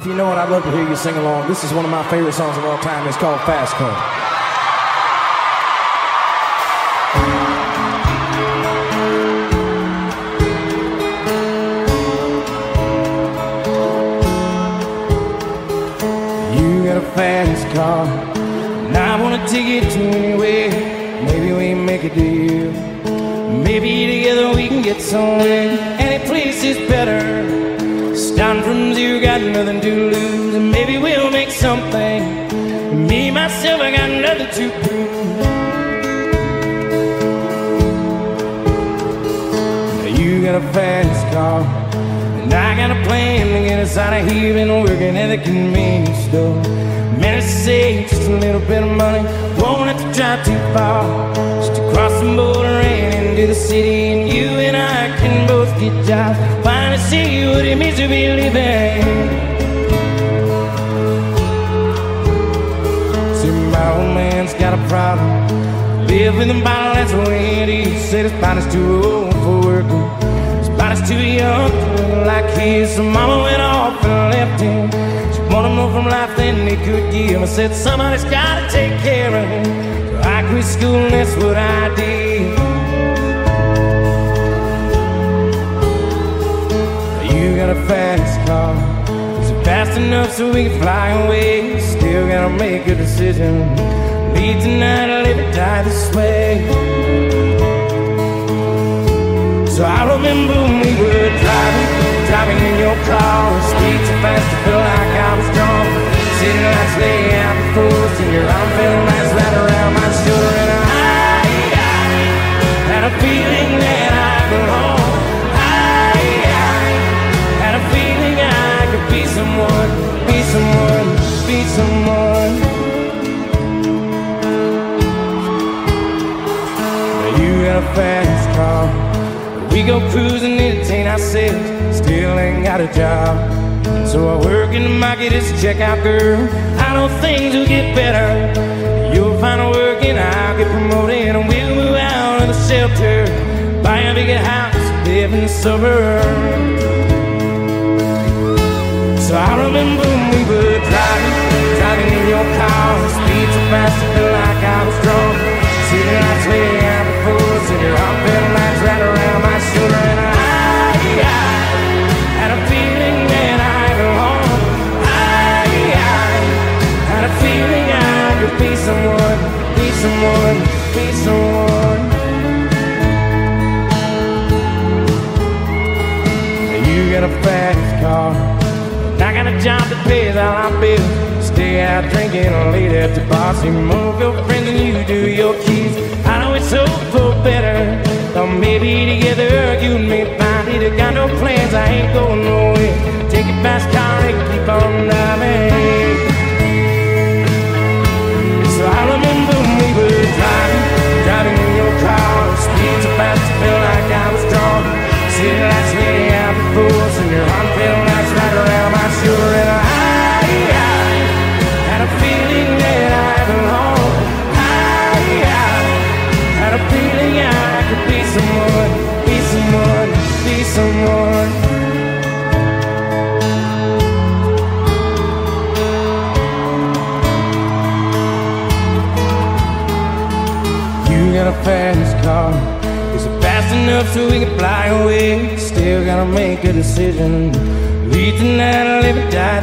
If you know it, I'd love to hear you sing along. This is one of my favorite songs of all time. It's called Fast Car. You got a fast car, and I wanna take it to anywhere. Maybe we make a deal. Maybe together we can get somewhere. Any place is better. Starting from zero, got nothing to lose, and maybe we'll make something. Me myself, I got nothing to prove. You got a fast car, and I got a plan to get us out of here. Been working at the convenience store. Managed to save just a little bit of money. Won't have to drive too far, just to cross the border and into the city. Get jobs. Finally see what it means to be living. Old man's got a problem. Live in the bottle, that's the it. Said his body's too old for working. His body's too young like his. So mama went off and left him. She wanted more from life than he could give. I said, somebody's gotta take care of him. So I quit school and that's what I did. Fast car. Is it fast enough so we can fly away? Still gotta make a decision. Leave tonight or live or die this way. So I remember when we were driving, driving in your car. Speed so fast, I feel like I was drunk. City lights lay out before us, and your arm felt nice right around my shoulder. Fast car. We go cruising, entertain ourselves. Still ain't got a job. So I work in the market as a checkout girl. I know things will get better. You'll find a work and I'll get promoted. And we'll move out of the shelter. Buy a bigger house, live in the suburbs. Job that pays all our bills. Stay out drinking late at the bar. See more of your friends than you do your keys. I know it's hope for better. Thought maybe together you and me find it. I got no plans, I ain't going nowhere. Take a fast car and keep on driving. Someone. You got a fast car. Is it fast enough so we can fly away? Still gotta make a decision. Leave tonight or live or die